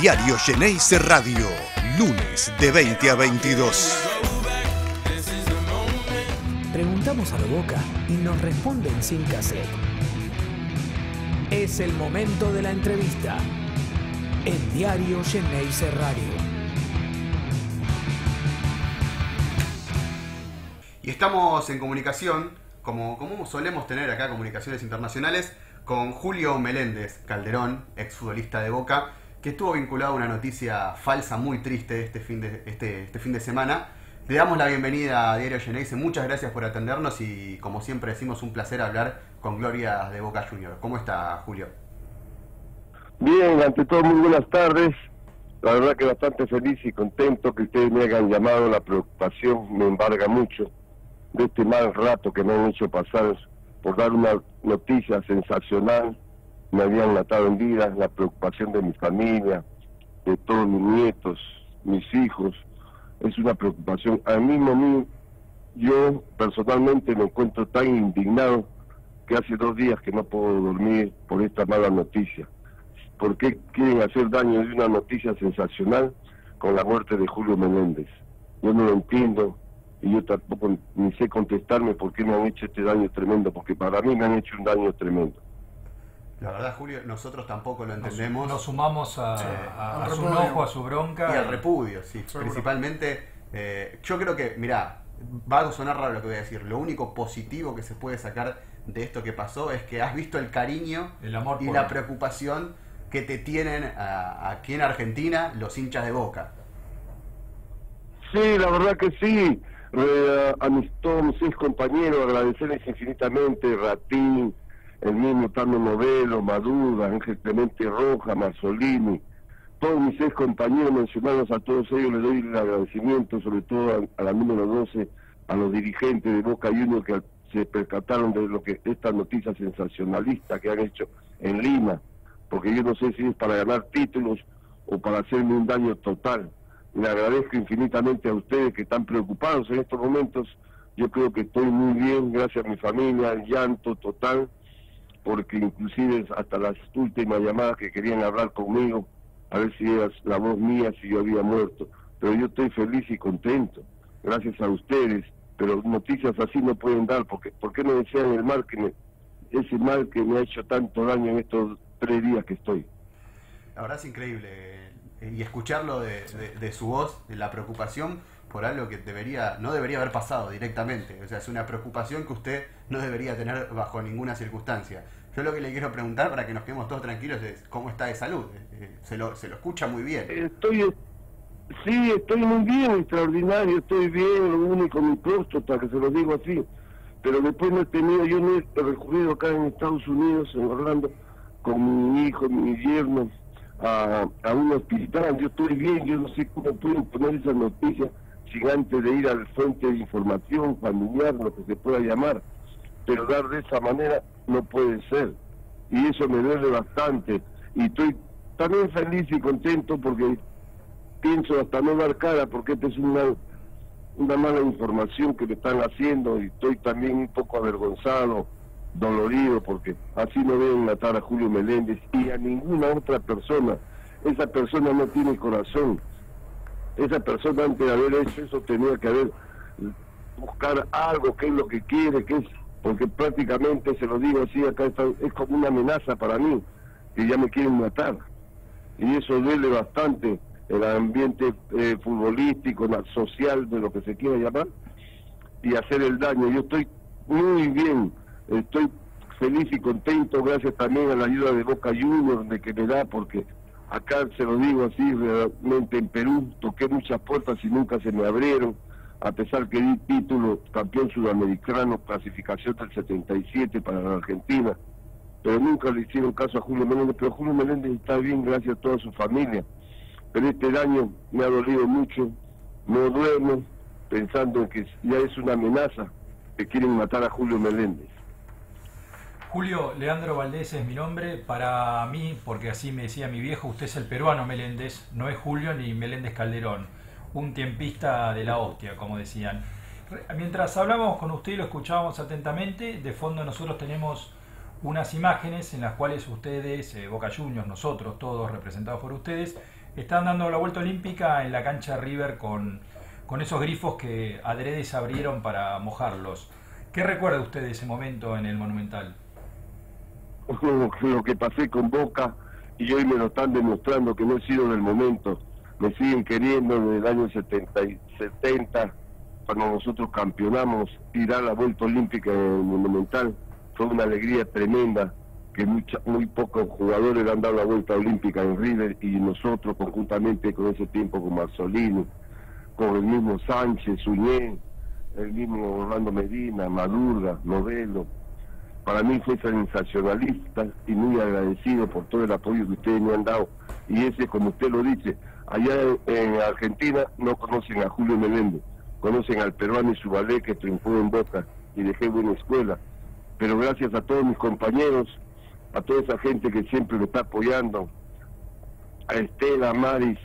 Diario Geneise Radio, lunes de 20 a 22. Preguntamos a la boca y nos responden sin cassette. Es el momento de la entrevista en Diario Geneise Radio. Y estamos en comunicación, como, como solemos tener acá comunicaciones internacionales, con Julio Meléndez Calderón, exfutbolista de Boca, que estuvo vinculado a una noticia falsa muy triste este fin de, este, este fin de semana. Le damos la bienvenida a Diario Geneise, muchas gracias por atendernos y como siempre decimos un placer hablar con Gloria de Boca Junior. ¿Cómo está Julio? Bien, ante todo muy buenas tardes. La verdad que bastante feliz y contento que ustedes me hayan llamado. La preocupación me embarga mucho de este mal rato que me han hecho pasar por dar una noticia sensacional. Me habían matado en vida, la preocupación de mi familia, de todos mis nietos, mis hijos. Es una preocupación. A mí, mí, yo personalmente me encuentro tan indignado que hace dos días que no puedo dormir por esta mala noticia. ¿Por qué quieren hacer daño de una noticia sensacional con la muerte de Julio Menéndez? Yo no lo entiendo, y yo tampoco ni sé contestarme por qué me han hecho este daño tremendo, porque para mí me han hecho un daño tremendo. La verdad, Julio, nosotros tampoco lo entendemos. Nos, sumamos a, su enojo, a su bronca. Y al repudio, sí. Principalmente, eh, yo creo que, mirá, va a sonar raro lo que voy a decir. Lo único positivo que se puede sacar de esto que pasó es que has visto el cariño el amor y la preocupación que te tienen aquí en Argentina los hinchas de Boca. Sí, la verdad que sí a, mis, todos mis seis compañeros, agradecerles infinitamente, Ratín, el mismo Tano Novelo, Madura, Ángel Clemente Roja, Marzolini, todos mis seis compañeros, mencionados a todos ellos, les doy el agradecimiento, sobre todo a, la número 12, a los dirigentes de Boca Juniors que se percataron de lo que esta noticia sensacionalista que han hecho en Lima, porque yo no sé si es para ganar títulos o para hacerme un daño total le agradezco infinitamente a ustedes que están preocupados en estos momentos. Yo creo que estoy muy bien, gracias a mi familia, el llanto total, porque inclusive hasta las últimas llamadas que querían hablar conmigo, a ver si era la voz mía, si yo había muerto. Pero yo estoy feliz y contento, gracias a ustedes. Pero noticias así no pueden dar, porque ¿por qué no desean el mal que me, ese mal que me ha hecho tanto daño en estos tres días que estoy? La verdad es increíble eh, y escucharlo de, su voz, de la preocupación por algo que debería no debería haber pasado directamente. O sea, es una preocupación que usted no debería tener bajo ninguna circunstancia. Yo lo que le quiero preguntar para que nos quedemos todos tranquilos es cómo está de salud. Eh, eh, se lo, se lo escucha muy bien. Estoy, sí, estoy muy bien, extraordinario, estoy bien, lo único mi próstata, que se lo digo así. Pero después no he tenido, yo no he recurrido acá en Estados Unidos, en Orlando, con mi hijo, mi yerno, a, a un hospital, yo estoy bien, yo no sé cómo pueden poner esa noticia sin antes de ir al fuente de información familiar, lo que se pueda llamar, pero dar de esa manera no puede ser. Y eso me duele bastante. Y estoy también feliz y contento porque pienso hasta no dar cara, porque esta es una, una mala información que me están haciendo y estoy también un poco avergonzado dolorido porque así no deben matar a Julio Meléndez y a ninguna otra persona. Esa persona no tiene corazón. Esa persona antes de haber hecho eso tenía que haber buscar algo que es lo que quiere, que es porque prácticamente se lo digo así acá es como una amenaza para mí que ya me quieren matar y eso duele bastante el ambiente eh, futbolístico, social, de lo que se quiera llamar, y hacer el daño. Yo estoy muy bien, Estoy feliz y contento gracias también a la ayuda de Boca Juniors de que me da porque acá se lo digo así realmente en Perú toqué muchas puertas y nunca se me abrieron a pesar que di título campeón sudamericano clasificación del 77 para la Argentina pero nunca le hicieron caso a Julio Meléndez pero Julio Meléndez está bien gracias a toda su familia pero este daño me ha dolido mucho no duermo pensando en que ya es una amenaza que quieren matar a Julio Meléndez Julio Leandro Valdés es mi nombre. Para mí, porque así me decía mi viejo, usted es el peruano Meléndez, no es Julio ni Meléndez Calderón. Un tiempista de la hostia, como decían. Mientras hablábamos con usted y lo escuchábamos atentamente, de fondo nosotros tenemos unas imágenes en las cuales ustedes, eh, Boca Juniors, nosotros, todos representados por ustedes, Están dando la vuelta olímpica en la cancha River con, con esos grifos que adrede se abrieron para mojarlos. ¿Qué recuerda usted de ese momento en el Monumental? Lo que pasé con Boca y hoy me lo están demostrando que no he sido del momento. Me siguen queriendo en el año 70, y 70 cuando nosotros campeonamos y dar la vuelta olímpica en el Monumental. Fue una alegría tremenda que mucha, muy pocos jugadores han dado la vuelta olímpica en River y nosotros conjuntamente con ese tiempo con Marzolini, con el mismo Sánchez, Uñé, el mismo Orlando Medina, Madurga, Novelo. Para mí fue sensacionalista y muy agradecido por todo el apoyo que ustedes me han dado. Y ese, como usted lo dice, allá en Argentina no conocen a Julio Meléndez, conocen al peruano y su ballet que triunfó en Boca y dejé buena escuela. Pero gracias a todos mis compañeros, a toda esa gente que siempre me está apoyando, a Estela, a Maris,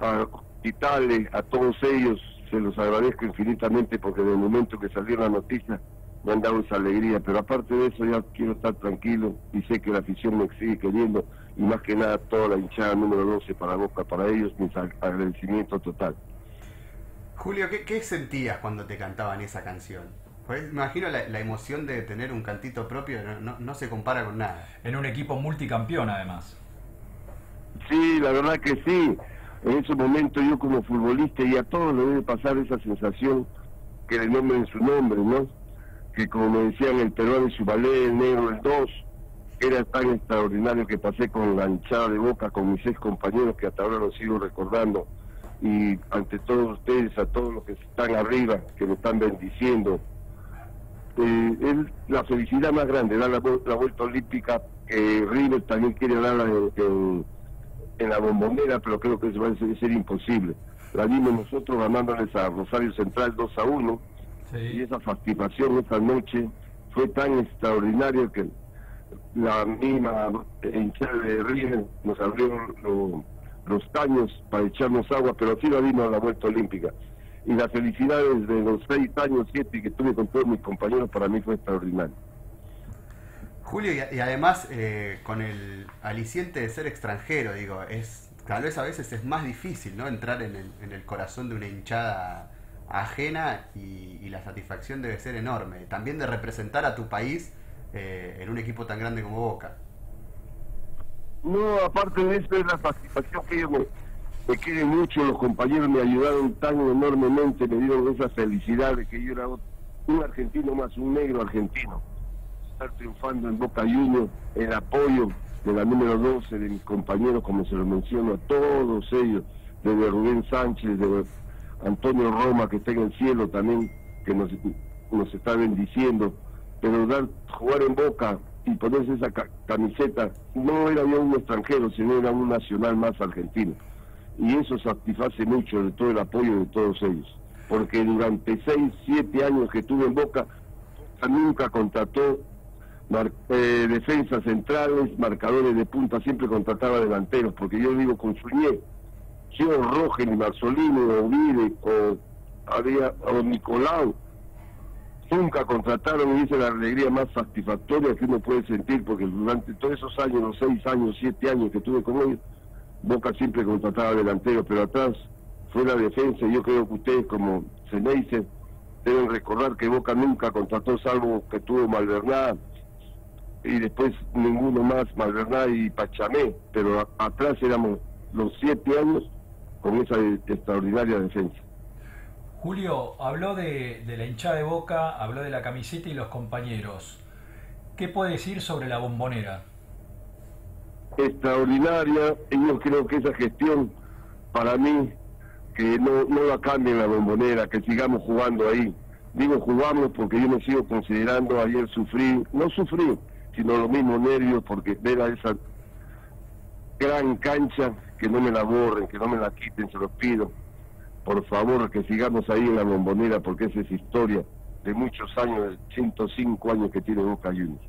a Itale, a todos ellos, se los agradezco infinitamente porque en el momento que salió la noticia me han dado esa alegría, pero aparte de eso ya quiero estar tranquilo y sé que la afición me sigue queriendo y más que nada toda la hinchada número 12 para Boca, para ellos, mi agradecimiento total. Julio, ¿qué, sentías cuando te cantaban esa canción? Pues me imagino la, emoción de tener un cantito propio, no, no se compara con nada. En un equipo multicampeón además. Sí, la verdad que sí en ese momento yo como futbolista y a todos le debe pasar esa sensación que le nombren su nombre, ¿no? Que como me decían el peruano y su ballet, el negro, el 2, era tan extraordinario que pasé con la hinchada de boca con mis seis compañeros que hasta ahora lo sigo recordando. Y ante todos ustedes, a todos los que están arriba, que me están bendiciendo, eh, es la felicidad más grande, dar la, vuelta olímpica, que River también quiere darla en la bombonera, pero creo que eso va a ser, imposible. La vimos nosotros ganándoles a Rosario Central 2 a 1 y esa satisfacción esa noche fue tan extraordinaria que la misma hinchada de River nos abrió los caños para echarnos agua, pero así la vimos a la vuelta olímpica. Y la felicidad desde los seis años, siete que tuve con todos mis compañeros, para mí fue extraordinario. Julio, y, además eh, con el aliciente de ser extranjero, digo, es tal vez a veces es más difícil, ¿no? Entrar en el, en el corazón de una hinchada ajena y, la satisfacción debe ser enorme. También de representar a tu país eh, en un equipo tan grande como Boca. No, aparte de eso es la satisfacción que ellos me, quieren mucho, los compañeros me ayudaron tan enormemente, me dieron esa felicidad de que yo era un argentino más, un negro argentino estar triunfando en Boca Juniors, el apoyo de la número 12 de mis compañeros, como se lo menciono a todos ellos, desde Rubén Sánchez, de Antonio Roma, que está en el cielo también, que nos, nos está bendiciendo, pero dar, jugar en Boca y ponerse esa camiseta, no era ya un extranjero, sino era un nacional más argentino. Y eso satisface mucho de todo el apoyo de todos ellos, porque durante 6, 7 años que estuve en Boca, nunca contrató eh, defensas centrales, marcadores de punta, siempre contrataba delanteros, porque yo digo con Suñé, yo Rogel Marzolini Ovide o, había, o Nicolau, nunca contrataron y esa es la alegría más satisfactoria que uno puede sentir, porque durante todos esos años, los seis años, siete años que tuve con ellos, Boca siempre contrataba delanteros, pero atrás fue la defensa, y yo creo que ustedes como dicen, deben recordar que Boca nunca contrató, salvo que tuvo Malvernada, y después ninguno más, Malverná y Pachamé, pero atrás éramos los siete años con esa extraordinaria defensa. Julio, habló de, la hinchada de boca, habló de la camiseta y los compañeros. ¿Qué puede decir sobre la bombonera? Extraordinaria, y yo creo que esa gestión, para mí, que no, no la cambien la bombonera, que sigamos jugando ahí. Digo jugamos porque yo me sigo considerando, ayer sufrí, no sufrí, sino lo mismo nervios porque ver a esa gran cancha que no me la borren, que no me la quiten, se los pido. Por favor, que sigamos ahí en la bombonera porque esa es historia de muchos años, de 105 años que tiene Boca Juniors.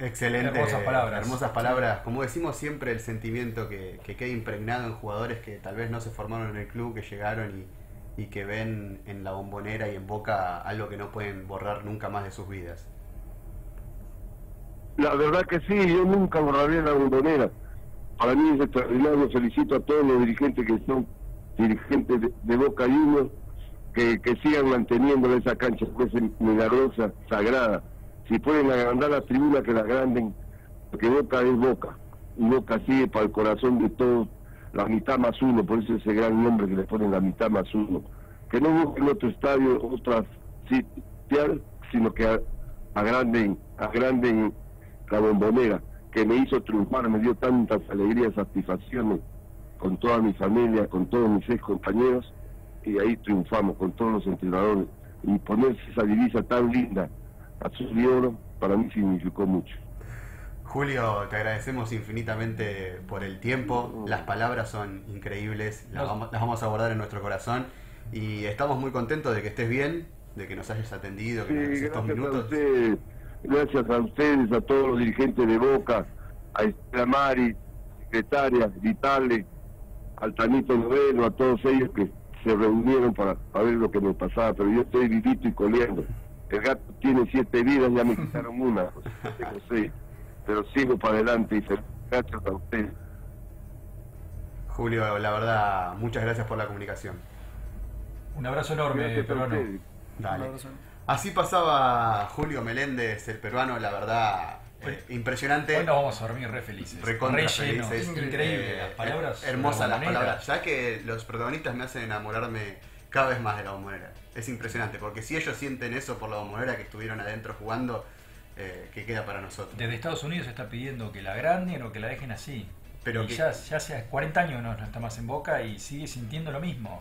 excelente. Hermosas palabras. Hermosas palabras. Como decimos siempre, el sentimiento que, que queda impregnado en jugadores que tal vez no se formaron en el club, que llegaron y, y que ven en la bombonera y en Boca algo que no pueden borrar nunca más de sus vidas. La verdad que sí, yo nunca borraría la bombonera, para mí es extraordinario. Felicito a todos los dirigentes que son dirigentes de, Boca Juniors, que, que sigan manteniendo esa cancha que es milagrosa, sagrada. Si pueden agrandar las tribunas, que la agranden, porque Boca es Boca. Y Boca sigue para el corazón de todos, la mitad más uno, por eso ese gran nombre que le ponen la mitad más uno. Que no busquen otro estadio, otras sitios, sino que agranden, agranden la bombonera que me hizo triunfar, me dio tantas alegrías, satisfacciones con toda mi familia, con todos mis seis compañeros, y ahí triunfamos con todos los entrenadores. Y ponerse esa divisa tan linda, azul y oro, para mí significó mucho. Julio, te agradecemos infinitamente por el tiempo, las palabras son increíbles, las vamos, las vamos a guardar en nuestro corazón. Y estamos muy contentos de que estés bien, de que nos hayas atendido, que nos estos minutos gracias a ustedes, a todos los dirigentes de Boca, a Estela Mari, secretaria, Vitale, al Tanito Noveno, a todos ellos que se reunieron para, ver lo que nos pasaba, pero yo estoy vivito y coleando. El gato tiene siete vidas, ya me quitaron una, tengo seis, pero sigo para adelante y gracias a ustedes. Julio, la verdad, muchas gracias por la comunicación. Un abrazo enorme, peruano. Dale. Así pasaba Julio Meléndez, el peruano, la verdad, eh, impresionante. Hoy nos vamos a dormir re felices. Recontra felices. Increíble, las palabras. Hermosas las palabras. Ya que los protagonistas me hacen enamorarme cada vez más de la bombonera. Es impresionante, porque si ellos sienten eso por la bombonera que estuvieron adentro jugando, eh, que queda para nosotros. Desde Estados Unidos se está pidiendo que la agranden o que la dejen así. Pero ya, ya hace 40 años no, no está más en Boca y sigue sintiendo lo mismo.